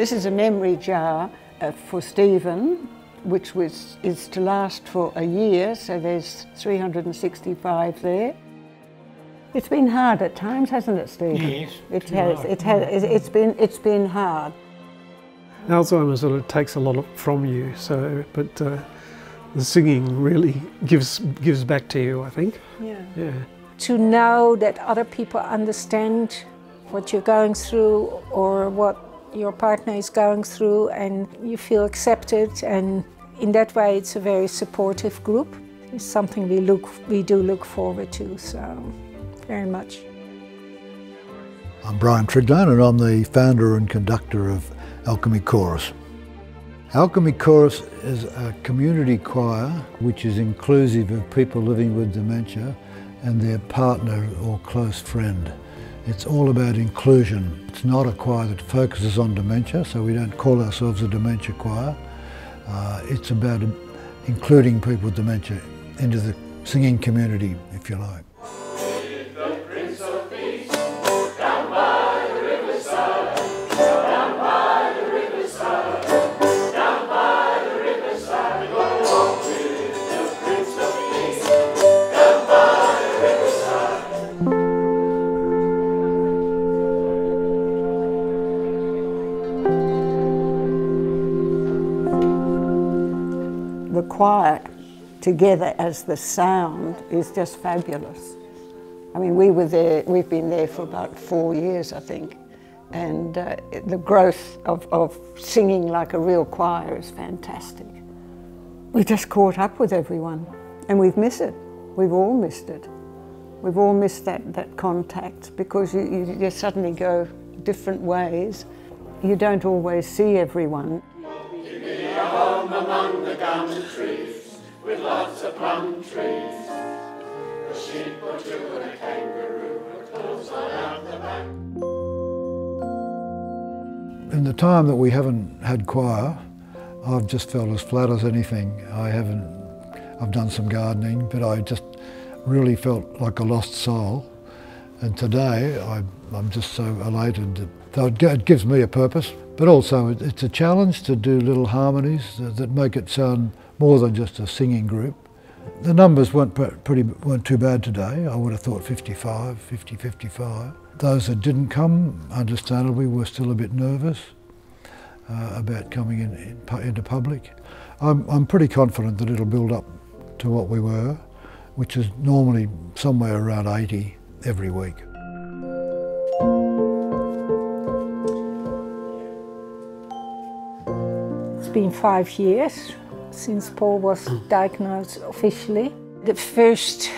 This is a memory jar uh, for Stephen, which was, is to last for a year, so there's 365 there. It's been hard at times, hasn't it, Stephen? Yes. It has. It has. It's been. It's been hard. Alzheimer's sort of takes a lot from you, so but uh, the singing really gives gives back to you. I think. Yeah. Yeah. To know that other people understand what you're going through or what your partner is going through, and you feel accepted, and in that way, it's a very supportive group. It's something we look we do look forward to. So very much. I'm Brian Triglone and I'm the founder and conductor of Alchemy Chorus. Alchemy Chorus is a community choir which is inclusive of people living with dementia and their partner or close friend. It's all about inclusion. It's not a choir that focuses on dementia, so we don't call ourselves a dementia choir. Uh, it's about including people with dementia into the singing community, if you like. Choir together as the sound is just fabulous. I mean, we were there, we've been there for about four years, I think, and uh, the growth of, of singing like a real choir is fantastic. We just caught up with everyone, and we've missed it. We've all missed it. We've all missed that, that contact because you, you, you suddenly go different ways. You don't always see everyone. Among the trees with lots of plum trees. A sheep or two and a kangaroo with clothes on out the back. In the time that we haven't had choir, I've just felt as flat as anything. I haven't, I've done some gardening, but I just really felt like a lost soul. And today, I, I'm just so elated that so it gives me a purpose, but also it's a challenge to do little harmonies that make it sound more than just a singing group. The numbers weren't pretty weren't too bad today. I would have thought 55, 50, 55. Those that didn't come, understandably, were still a bit nervous uh, about coming in, in, into public. I'm, I'm pretty confident that it'll build up to what we were, which is normally somewhere around 80 every week. Been five years since Paul was diagnosed officially. The first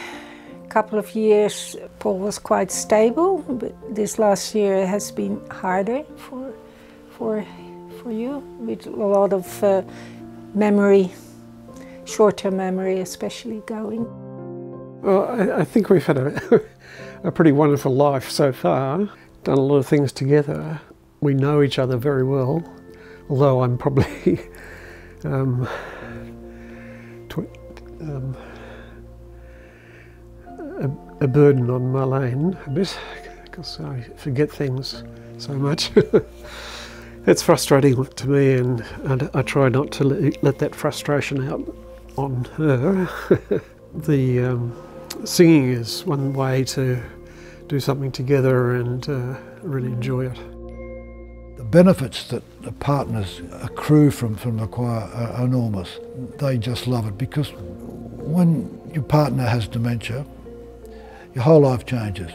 couple of years, Paul was quite stable, but this last year has been harder for, for, for you, with a lot of uh, memory, short-term memory especially going. Well, I, I think we've had a, a pretty wonderful life so far, done a lot of things together. We know each other very well, although I'm probably um, um, a, a, burden on Marlene a bit because I forget things so much. it's frustrating to me, and, and, I try not to let, let that frustration out on her. the um, singing is one way to do something together and uh, really enjoy it. The benefits that the partners accrue from, from the choir are enormous. They just love it because when your partner has dementia, your whole life changes.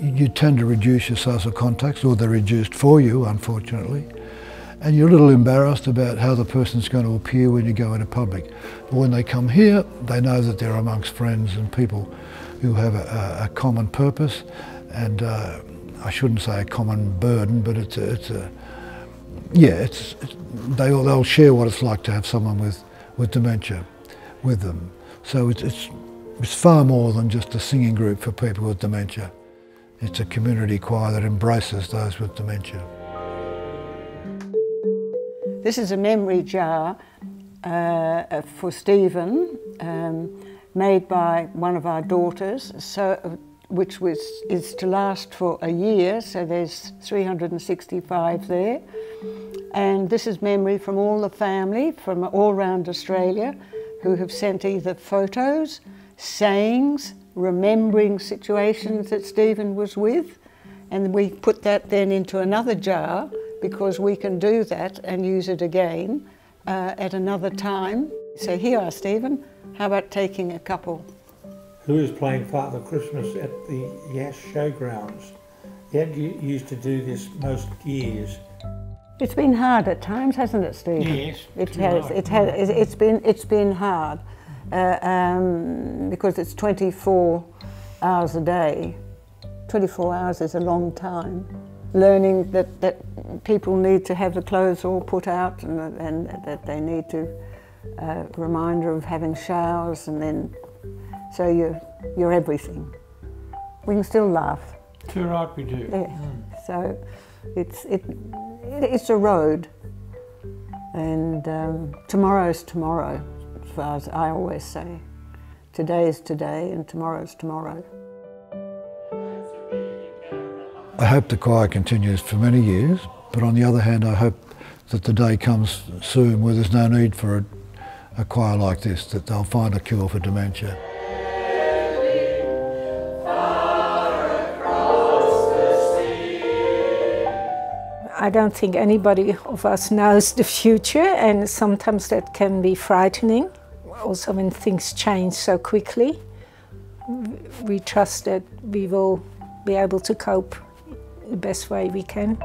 You tend to reduce your social contacts, or they're reduced for you, unfortunately, and you're a little embarrassed about how the person's going to appear when you go into public. But when they come here, they know that they're amongst friends and people who have a, a common purpose, and uh, I shouldn't say a common burden, but it's a, it's a yeah, it's, it's they'll, they'll share what it's like to have someone with, with dementia with them. So it's, it's, it's far more than just a singing group for people with dementia. It's a community choir that embraces those with dementia. This is a memory jar uh, for Stephen, um, made by one of our daughters. So which was is to last for a year. So there's 365 there, and this is memory from all the family from all around Australia, who have sent either photos, sayings, remembering situations that Stephen was with, and we put that then into another jar because we can do that and use it again uh, at another time. So here are Stephen. How about taking a couple? Who was playing Father Christmas at the Yass Showgrounds. Dad used to do this most years. It's been hard at times, hasn't it, Steve? Yes, It has. hard. It has. it's- It's been. It's been hard uh, um, because it's 24 hours a day. 24 hours is a long time. Learning that, that people need to have the clothes all put out and, that- and that they need to uh, reminder of having showers and then so you're you're everything. We can still laugh. Too right we do. Yeah. So it's it, it it's a road, and um, tomorrow's tomorrow, as far as I always say. Today is today, and tomorrow's tomorrow. I hope the choir continues for many years, but on the other hand, I hope that the day comes soon where there's no need for a, a choir like this, that they'll find a cure for dementia. I don't think anybody of us knows the future, and sometimes that can be frightening. Also, when things change so quickly, we trust that we will be able to cope the best way we can.